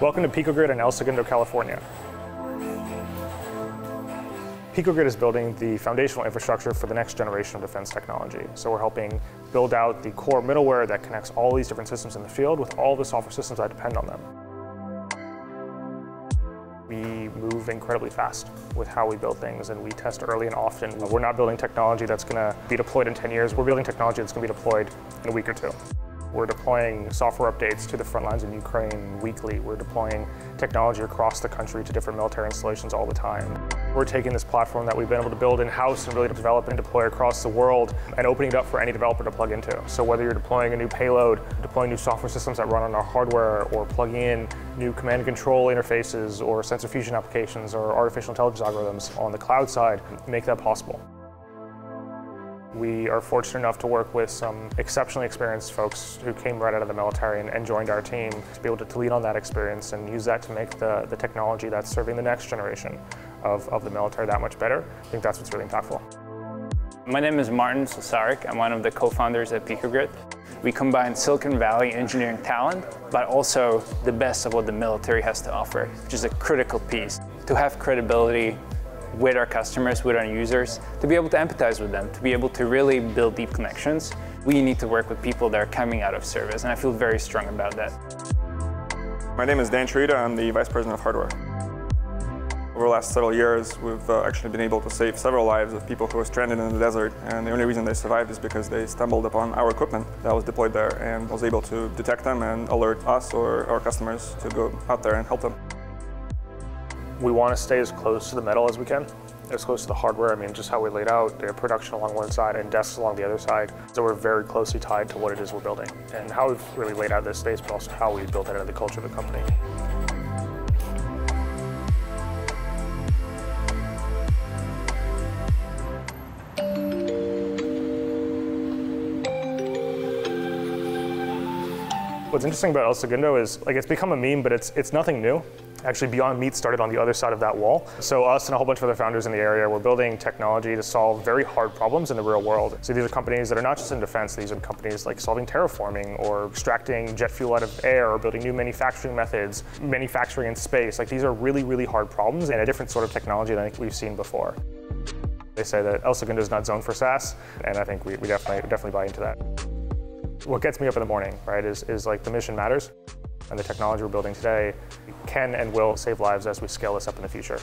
Welcome to PicoGrid in El Segundo, California. PicoGrid is building the foundational infrastructure for the next generation of defense technology. So we're helping build out the core middleware that connects all these different systems in the field with all the software systems that depend on them. We move incredibly fast with how we build things and we test early and often. We're not building technology that's going to be deployed in 10 years. We're building technology that's going to be deployed in a week or two. We're deploying software updates to the front lines in Ukraine weekly. We're deploying technology across the country to different military installations all the time. We're taking this platform that we've been able to build in-house and really develop and deploy across the world and opening it up for any developer to plug into. So whether you're deploying a new payload, deploying new software systems that run on our hardware, or plugging in new command and control interfaces or sensor fusion applications or artificial intelligence algorithms on the cloud side, make that possible. We are fortunate enough to work with some exceptionally experienced folks who came right out of the military and, and joined our team to be able to, to, lead on that experience and use that to make the, the technology that's serving the next generation of, of the military that much better. I think that's what's really impactful. My name is Martin Slosarik. I'm one of the co-founders at PicoGrid. We combine Silicon Valley engineering talent, but also the best of what the military has to offer, which is a critical piece. To have credibility with our customers, with our users, to be able to empathize with them, to be able to really build deep connections, we need to work with people that are coming out of service, and I feel very strong about that. My name is Dan Chirita, I'm the Vice President of Hardware. Over the last several years, we've uh, actually been able to save several lives of people who were stranded in the desert, and the only reason they survived is because they stumbled upon our equipment that was deployed there and was able to detect them and alert us or our customers to go out there and help them. We want to stay as close to the metal as we can, as close to the hardware. I mean, just how we laid out the production along one side and desks along the other side. So we're very closely tied to what it is we're building and how we've really laid out this space, but also how we built it into the culture of the company. What's interesting about El Segundo is like it's become a meme, but it's it's nothing new. Actually, Beyond Meat started on the other side of that wall. So us and a whole bunch of other founders in the area were building technology to solve very hard problems in the real world. So these are companies that are not just in defense, these are companies like solving terraforming or extracting jet fuel out of air or building new manufacturing methods, manufacturing in space. Like these are really, really hard problems and a different sort of technology than I think we've seen before. They say that El Segundo is not zoned for SaaS, and I think we, we definitely, definitely buy into that. What gets me up in the morning, right, is, is like the mission matters and the technology we're building today can and will save lives as we scale this up in the future.